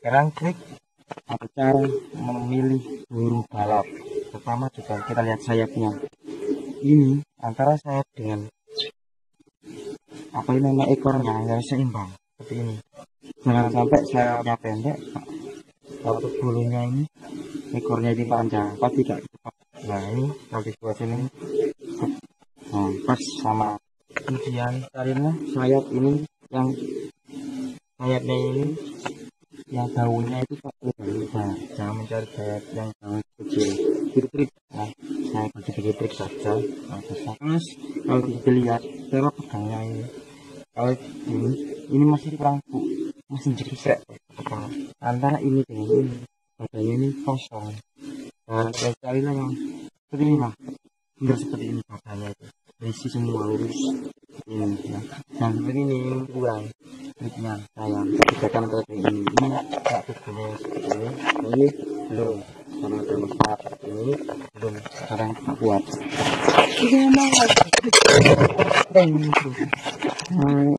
sekarang klik cara memilih burung balap. Pertama juga kita lihat sayapnya. Ini antara sayap dengan apa ini nama ekornya harus seimbang. Seperti ini. Jangan sampai sayapnya pendek waktu bulunya ini ekornya ini panjang. Apa tidak? Nah ini kalau dibuat sini. Nah pas sama kemudian carinya sayap ini yang sayapnya ini yang daunnya itu pakai lebar jangan mencari sayap yang daun kecil. Trik nah saya bagi bagi trik saja. Nah terus kalau kita lihat cara pegangnya ini. Kalau ini ini masih kurang masih jerisek antara ini dengan ini. Badannya ini kosong. Nah saya carilah yang seperti ini lah benar seperti ini badannya itu. Berisi semua lurus ini ya. Dan seperti ini kurang triknya saya kerjakan seperti ini. Ini tak seperti ini ini belum. Karena masalah seperti ini belum sekarang tak kuat ini? Memang